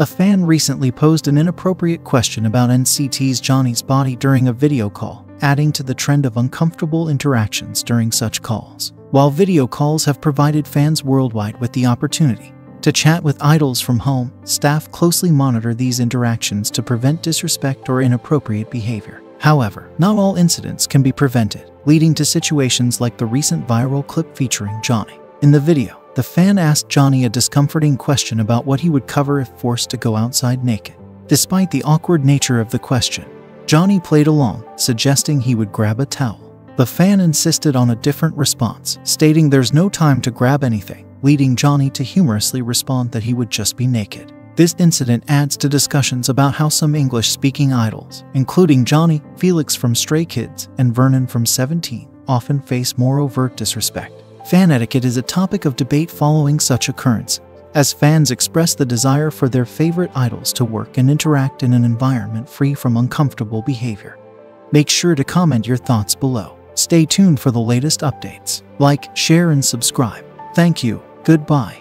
A fan recently posed an inappropriate question about NCT's Johnny's body during a video call, adding to the trend of uncomfortable interactions during such calls. While video calls have provided fans worldwide with the opportunity to chat with idols from home, staff closely monitor these interactions to prevent disrespect or inappropriate behavior. However, not all incidents can be prevented, leading to situations like the recent viral clip featuring Johnny. In the video, the fan asked Johnny a discomforting question about what he would cover if forced to go outside naked. Despite the awkward nature of the question, Johnny played along, suggesting he would grab a towel. The fan insisted on a different response, stating there's no time to grab anything, leading Johnny to humorously respond that he would just be naked. This incident adds to discussions about how some English speaking idols, including Johnny, Felix from Stray Kids, and Vernon from 17, often face more overt disrespect. Fan etiquette is a topic of debate following such occurrence, as fans express the desire for their favorite idols to work and interact in an environment free from uncomfortable behavior. Make sure to comment your thoughts below. Stay tuned for the latest updates. Like, share, and subscribe. Thank you. Goodbye.